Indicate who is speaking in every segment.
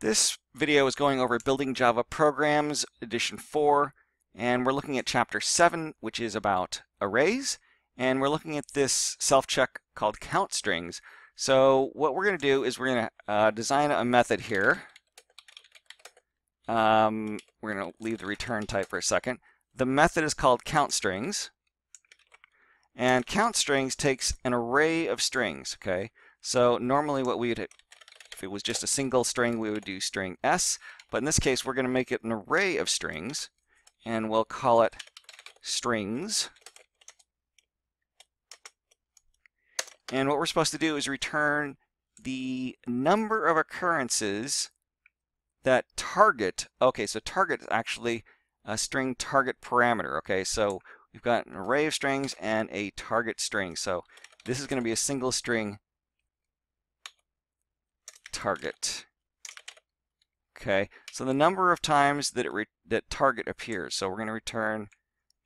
Speaker 1: This video is going over Building Java Programs, Edition 4, and we're looking at Chapter 7, which is about arrays, and we're looking at this self-check called count strings. So what we're going to do is we're going to uh, design a method here. Um, we're going to leave the return type for a second. The method is called count strings, and count strings takes an array of strings, okay? So normally what we would if it was just a single string, we would do string s. But in this case, we're going to make it an array of strings, and we'll call it strings. And what we're supposed to do is return the number of occurrences that target. Okay, so target is actually a string target parameter. Okay, so we've got an array of strings and a target string. So this is going to be a single string target. Okay, so the number of times that it that target appears. So we're going to return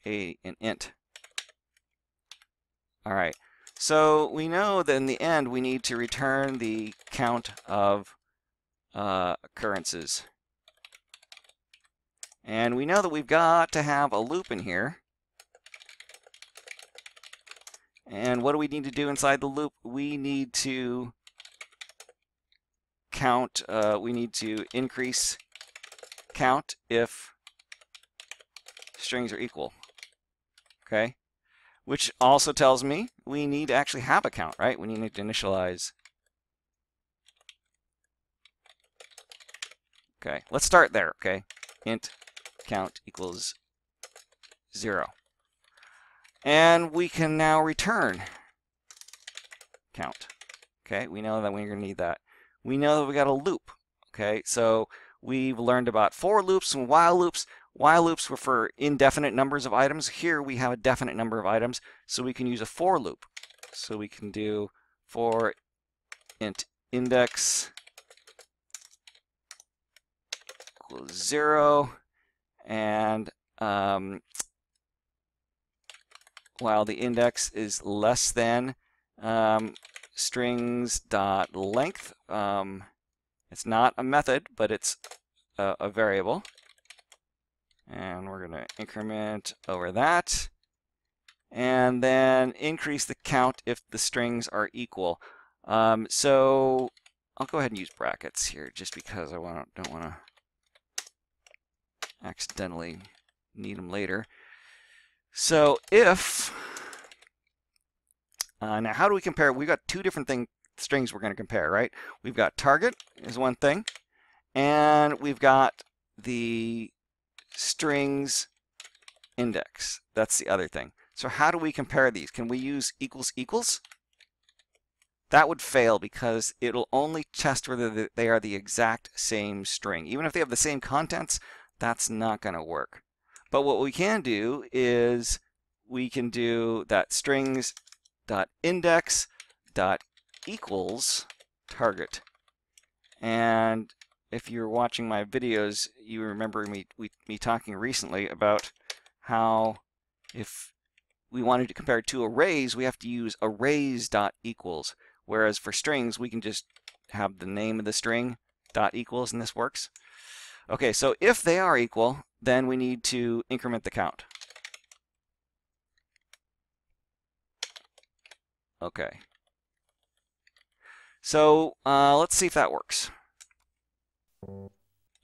Speaker 1: a an int. All right. So we know that in the end we need to return the count of uh, occurrences. And we know that we've got to have a loop in here. And what do we need to do inside the loop? We need to count, uh, we need to increase count if strings are equal. Okay? Which also tells me we need to actually have a count, right? We need to initialize. Okay, let's start there, okay? int count equals 0. And we can now return count. Okay, we know that we're going to need that we know that we got a loop. Okay, so we've learned about for loops and while loops. While loops were for indefinite numbers of items. Here we have a definite number of items, so we can use a for loop. So we can do for int index equals zero, and um, while the index is less than, um, strings dot length. Um, it's not a method, but it's a, a variable. And we're going to increment over that. And then increase the count if the strings are equal. Um, so I'll go ahead and use brackets here just because I want don't want to accidentally need them later. So if uh, now, how do we compare? We've got two different thing, strings we're going to compare, right? We've got target is one thing, and we've got the strings index. That's the other thing. So how do we compare these? Can we use equals equals? That would fail because it'll only test whether they are the exact same string. Even if they have the same contents, that's not going to work. But what we can do is we can do that strings dot index dot equals target. And if you're watching my videos, you remember me, we, me talking recently about how if we wanted to compare two arrays, we have to use arrays dot equals. Whereas for strings, we can just have the name of the string dot equals, and this works. Okay, so if they are equal, then we need to increment the count. Okay. So uh, let's see if that works.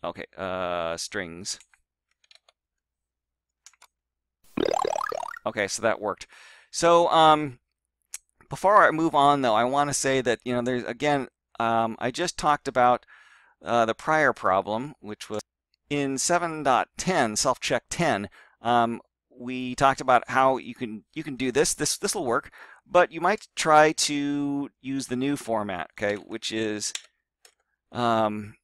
Speaker 1: Okay, uh, strings. Okay, so that worked. So um, before I move on, though, I want to say that you know there's again um, I just talked about uh, the prior problem, which was in 7.10 self-check 10. Um, we talked about how you can you can do this. This this will work, but you might try to use the new format, okay, which is, um,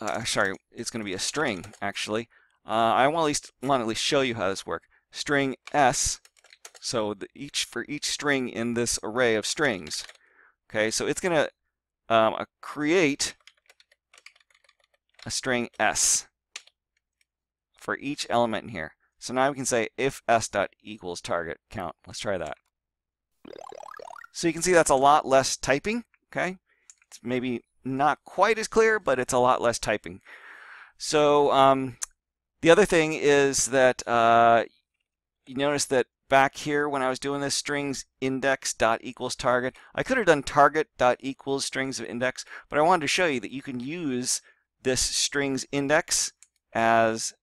Speaker 1: uh, sorry, it's going to be a string, actually. Uh, I want at least want to at least show you how this works. String s, so the, each for each string in this array of strings. Okay, so it's going to um, uh, create a string s for each element in here. So now we can say if s dot equals target count. Let's try that. So you can see that's a lot less typing, okay? It's maybe not quite as clear, but it's a lot less typing. So um, the other thing is that uh, you notice that back here when I was doing this strings index dot equals target, I could have done target dot equals strings of index, but I wanted to show you that you can use this strings index as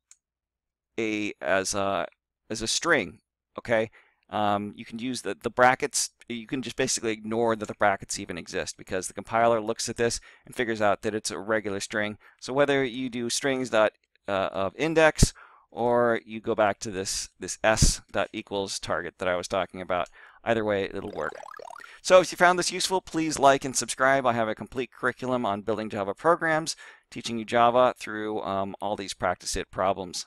Speaker 1: a as a as a string. Okay, um, you can use the the brackets. You can just basically ignore that the brackets even exist because the compiler looks at this and figures out that it's a regular string. So whether you do strings dot uh, of index or you go back to this this s dot equals target that I was talking about, either way it'll work. So if you found this useful, please like and subscribe. I have a complete curriculum on building Java programs, teaching you Java through um, all these practice it problems.